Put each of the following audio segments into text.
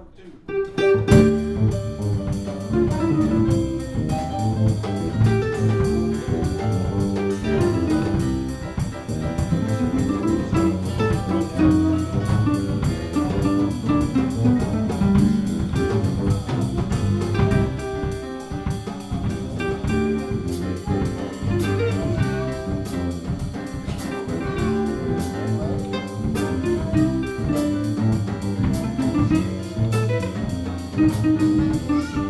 one, two. Música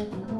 嗯